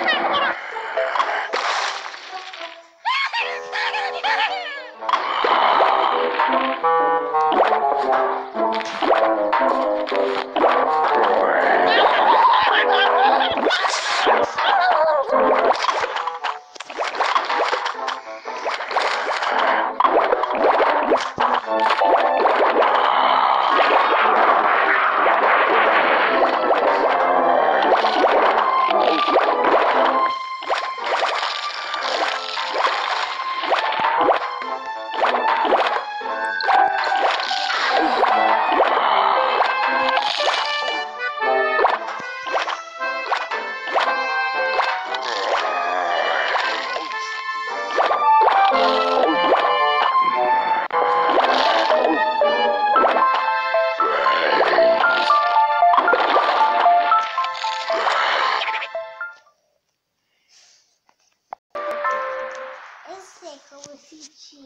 Let's go. 一起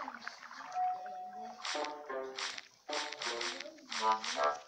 Thank you.